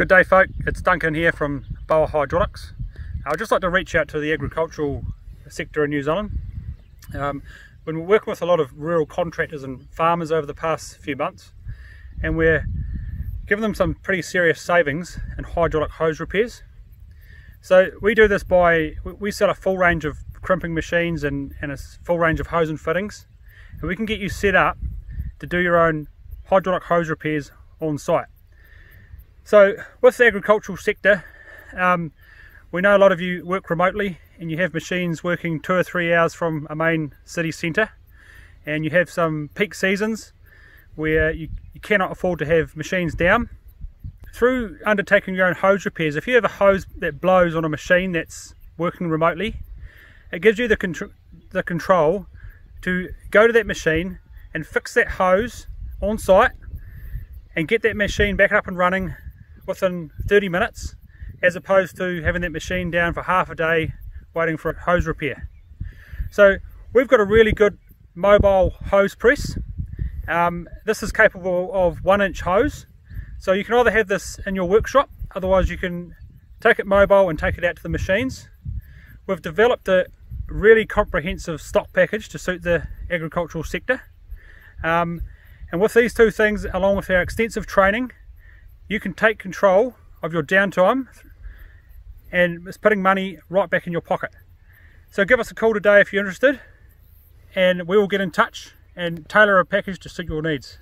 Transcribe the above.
Good day folk, it's Duncan here from Boa Hydraulics. I'd just like to reach out to the agricultural sector in New Zealand. Um, been working with a lot of rural contractors and farmers over the past few months and we're giving them some pretty serious savings in hydraulic hose repairs. So we do this by, we sell a full range of crimping machines and, and a full range of hose and fittings and we can get you set up to do your own hydraulic hose repairs on site. So with the agricultural sector, um, we know a lot of you work remotely and you have machines working two or three hours from a main city centre and you have some peak seasons where you, you cannot afford to have machines down. Through undertaking your own hose repairs, if you have a hose that blows on a machine that's working remotely, it gives you the, contr the control to go to that machine and fix that hose on site and get that machine back up and running within 30 minutes as opposed to having that machine down for half a day waiting for a hose repair. So we've got a really good mobile hose press. Um, this is capable of one inch hose. So you can either have this in your workshop, otherwise you can take it mobile and take it out to the machines. We've developed a really comprehensive stock package to suit the agricultural sector. Um, and with these two things, along with our extensive training, you can take control of your downtime and it's putting money right back in your pocket. So give us a call today if you're interested and we will get in touch and tailor a package to suit your needs.